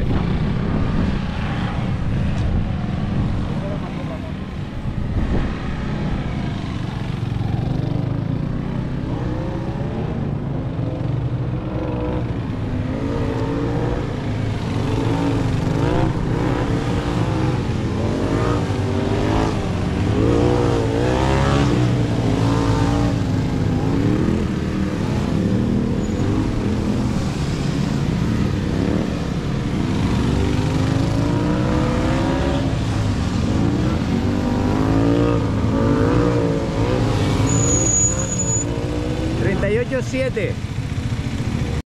して38.7